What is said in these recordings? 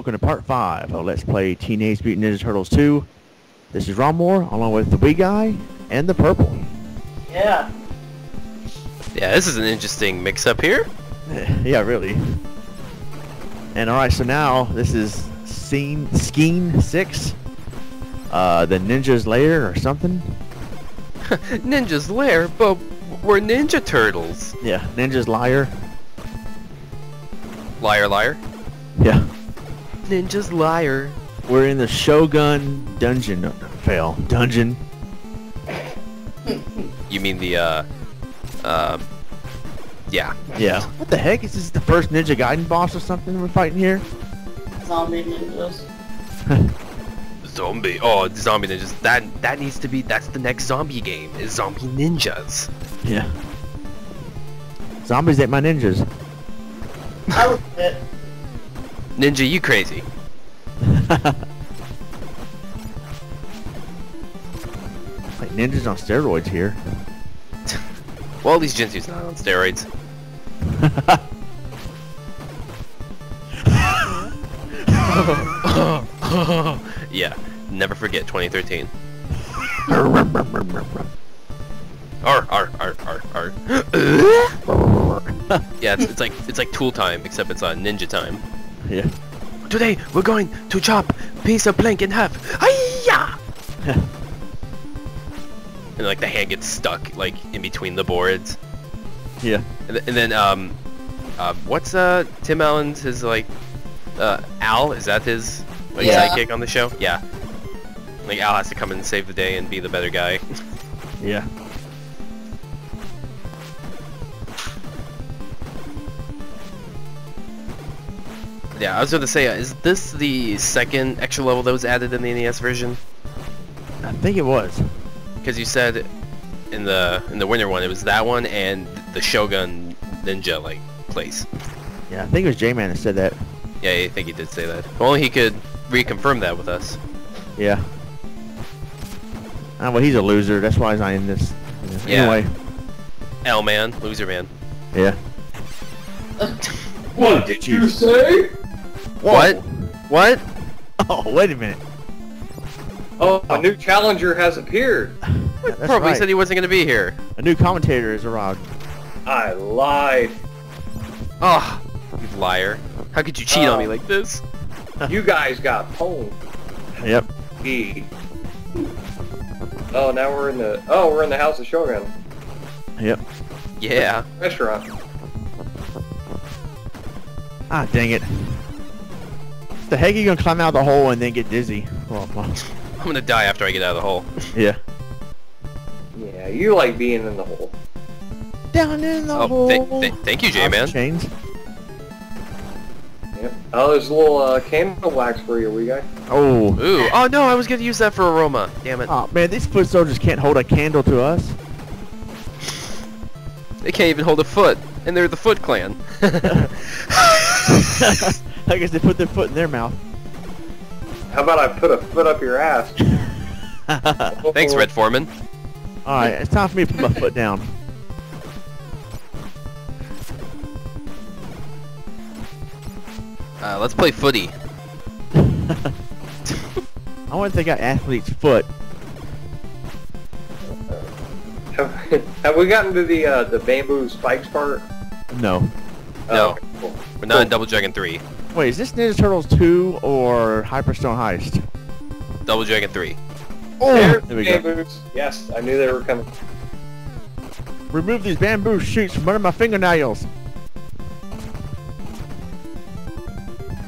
welcome to part 5 of Let's Play Teenage Mutant Ninja Turtles 2. This is Ronmower, along with the Wii guy and the purple. Yeah. Yeah, this is an interesting mix-up here. yeah, really. And alright, so now this is scene Skeen 6. Uh, the Ninja's Lair or something. Ninja's lair, but we're Ninja Turtles. Yeah, Ninja's Liar. Liar, liar. Yeah. Ninja's liar. We're in the Shogun Dungeon. no, Fail. Dungeon. You mean the, uh, uh, yeah. Yeah. What the heck? Is this the first Ninja Gaiden boss or something we're fighting here? Zombie ninjas. Zombie. Oh, zombie ninjas. That that needs to be. That's the next zombie game. Is zombie ninjas. Yeah. Zombies ain't my ninjas. I was it. Ninja, you crazy. like ninjas on steroids here. Well, at least Jinsu's not on steroids. yeah. Never forget 2013. R R R R R. yeah, it's, it's like it's like Tool time, except it's uh, Ninja time. Yeah. Today we're going to chop piece of plank in half. Hiya! and like the hand gets stuck like in between the boards. yeah. And, th- and then um, uh, what's uh Tim Allen's his like uh Al is that his like Yeah. sidekick on the show? Yeah. Like Al has to come in and save the day and be the better guy. Yeah. Yeah, I was gonna say, uh, is this the second extra level that was added in the NES version? I think it was. Because you said in the in the winter one it was that one and the Shogun Ninja like place. Yeah, I think it was J-Man that said that. Yeah, I think he did say that. If only he could reconfirm that with us. Yeah. Ah, well, he's a loser. That's why he's not in this. Yeah. Anyway. L man, loser man. Yeah. What did you say? What? What? Oh, wait a minute. Oh, a new challenger has appeared. That's Probably right. said he wasn't gonna be here. A new commentator is arrived. I lied. Oh, you liar! How could you cheat on me Oh. like this? You guys got pwned. Yep. E. Oh, now we're in the. Oh, we're in the House of Shogun Yep. Yeah. restaurant. Ah, dang it. The heck are you gonna climb out of the hole and then get dizzy? Oh, well, I'm gonna die after I get out of the hole. yeah. Yeah, you like being in the hole. Down in the Oh, hole. th- th- thank you, J-Man. Chains. Yep. Oh, there's a little uh, candle wax for you, Wii guy. Oh. Ooh. Oh no, I was gonna use that for aroma. Damn it. Oh man, these foot soldiers can't hold a candle to us. They can't even hold a foot, and they're the Foot Clan. I guess they put their foot in their mouth. How about I put a foot up your ass? Thanks, Red Foreman. Alright, it's time for me to put my foot down. Uh, let's play footy. I want to take out athlete's foot. Have, have we gotten to the uh, the bamboo spikes part? No. No. okay, cool. We're not in Double Dragon 3. Wait, is this Ninja Turtles 2 or Hyperstone Heist? Double Dragon 3. Oh, There's there we go. Yes, I knew they were coming. Remove these bamboo shoots from under my fingernails.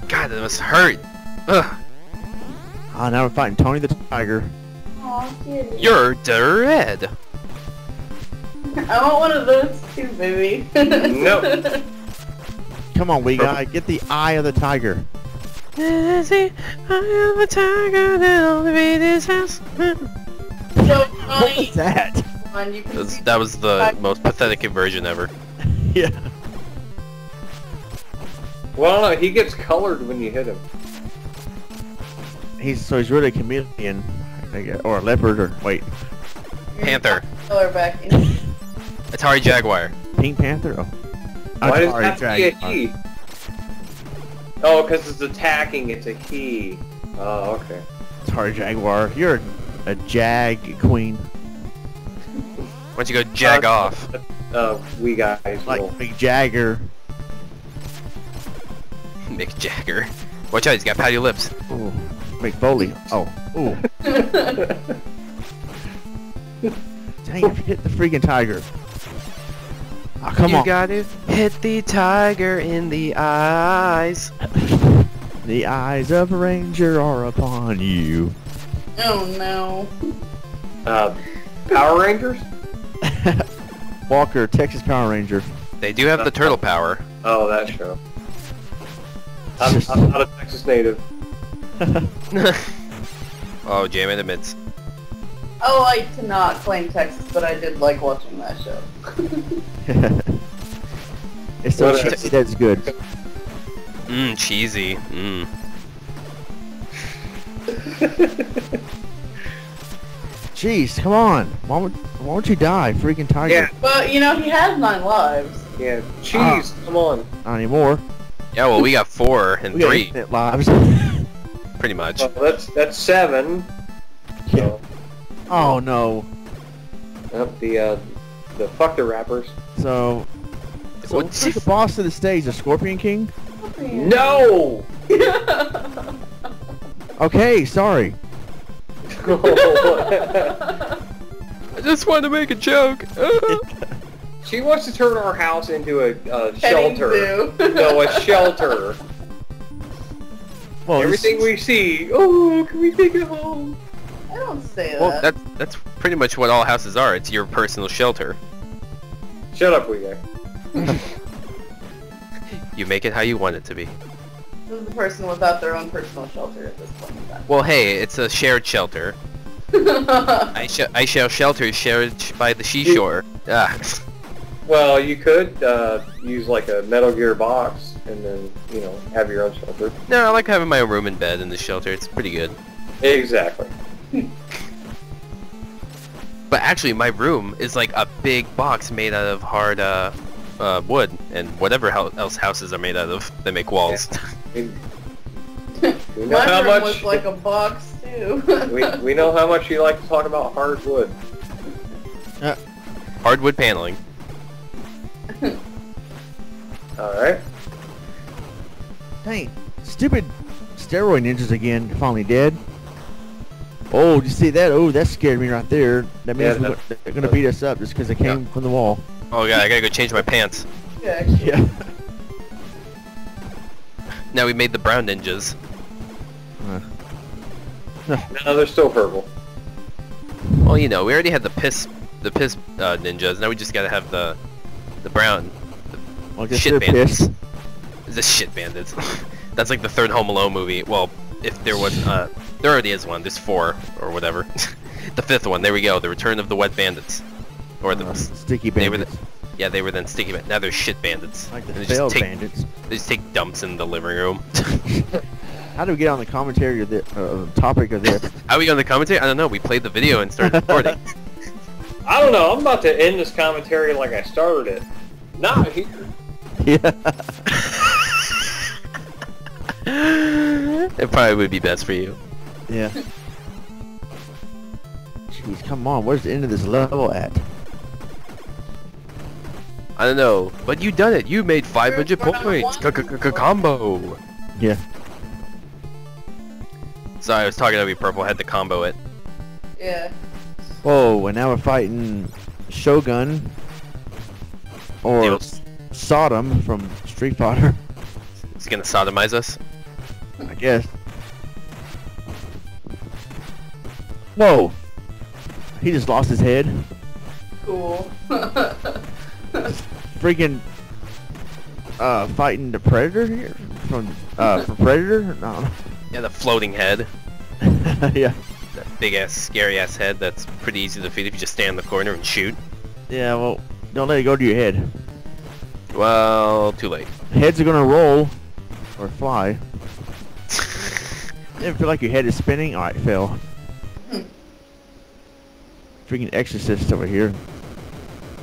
God, that must hurt. Ugh. Ah, now we're fighting Tony the Tiger. Aw, kitty. You're dead. I want one of those too, baby. No. Come on, Wii guy, get the eye of the tiger. I am a tiger that only made his house. so What was that? One, you That's- That was the most pathetic version ever. yeah. Well, I. He gets colored when you hit him. He's so he's really a chameleon, I guess, or a leopard, or wait, Panther. color back. Atari Jaguar. Pink Panther. Oh, Why does Atari that have to be a Dragon. he? Oh, because it's attacking. It's a he. Oh, okay. Sorry, Jaguar. You're a jag queen. Why don't you go jag Uh, off? Uh, we guys Like will. Mick Jagger. Mick Jagger. Watch out, he's got pouty lips. Ooh. Mick Foley. Oh. Ooh. Dang, you hit the freaking tiger. Oh, come you on. gotta hit the tiger in the eyes. The eyes of a ranger are upon you. oh no. Uh, Power Rangers? Walker, Texas Power Ranger. They do have the turtle power. Oh, that show. I'm, I'm not a Texas native. oh, J-Man admits. I Oh, like to not claim Texas, but I did like watching that show. it's so cheesy that's good. Mmm, cheesy. Mmm. Jeez, come on. Why would, why won't you die, freaking tiger? Yeah, But you know he has nine lives. yeah. Ah. Cheese, come on. Not anymore. Yeah, well, we got four and We three, infinite lives. pretty much. Well, that's that's seven. So, oh no. yep, the uh, the fuck the rappers. So, so What- what's the boss of the stage? The Scorpion King? No. Okay, sorry. I just wanted to make a joke. she wants to turn our house into a, a shelter. no, a shelter. Well, this- Everything we see. Oh, can we take it home? I don't say well, that. that's that's pretty much what all houses are. It's your personal shelter. Shut up, Wii guy. You make it how you want it to be. This is the person without their own personal shelter at this point in time. Well, hey, it's a shared shelter. I, sh- I shall shelter shared sh- by the seashore. Ah. Well, you could uh, use like a Metal Gear box and then you know have your own shelter. No, I like having my own room and bed in the shelter. It's pretty good. Exactly. But actually, my room is like a big box made out of hard uh, uh, wood and whatever else houses are made out of that make walls. We, we know My how room much was like a box too. we, we know how much you like to talk about hardwood. Hardwood paneling. All right. Dang, stupid steroid ninjas again, finally dead. Oh, you see that? Oh, that scared me right there. That Yeah, means we're that- they're gonna beat us up just because they came from the wall. Oh god, I gotta go change my pants. yeah. Yeah. Now we made the brown ninjas. No, they're still purple. Well, you know, we already had the piss, the piss uh, ninjas. Now we just gotta have the, the brown, Well, Shit bandits. pissed. the shit bandits. That's like the third Home Alone movie. Well, if there was, uh, there already is one. There's four or whatever. the fifth one. There we go. The Return of the Wet Bandits. Or the, Uh, sticky they were the, bandits. yeah, they were then sticky. Ba- now they're shit bandits. Like the And they just failed take, bandits. They just take dumps in the living room. How do we get on the commentary of the uh, topic of this? How we on the commentary? I don't know. We played the video and started recording. I don't know. I'm about to end this commentary like I started it. Not here. yeah. It probably would be best for you. Yeah. Jeez, come on. Where's the end of this level at? I don't know, but you done it. You made 500 points. one. C-c-c-combo. Yeah. Sorry, I was talking to be purple. Had to combo it. Yeah. Whoa, and now we're fighting Shogun or Deal. Sodom from Street Fighter, He's gonna sodomize us. I guess. Whoa! He just lost his head. Cool. Freaking uh, fighting the Predator here from uh from Predator. No. Yeah, the floating head. yeah. That big ass, scary ass head. That's pretty easy to defeat if you just stand in the corner and shoot. Yeah. Well, don't let it go to your head. Well, too late. Heads are gonna roll or fly. You ever feel like your head is spinning? Alright, fell. Freaking exorcist over here.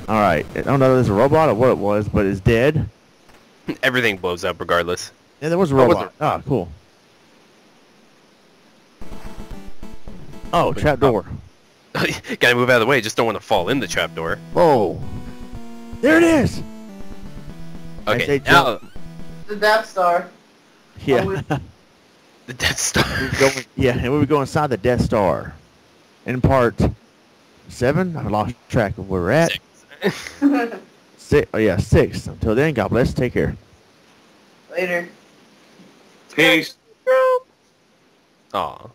Alright, I don't know if it's a robot or what it was, but it's dead. Everything blows up regardless. Yeah, there was a Oh, was robot. Ah, cool. Oh, trap door. Gotta move out of the way. Just don't want to fall in the trap door. Whoa. There it is. I Okay, say now. The Death Star. Yeah. We- the Death Star. we going, yeah, and we would go inside the Death Star. In part seven, I lost track of where we're at. Six. Six. Oh yeah, six. Until then, God bless. Take care. Later. Peace. Aw.